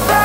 Bye.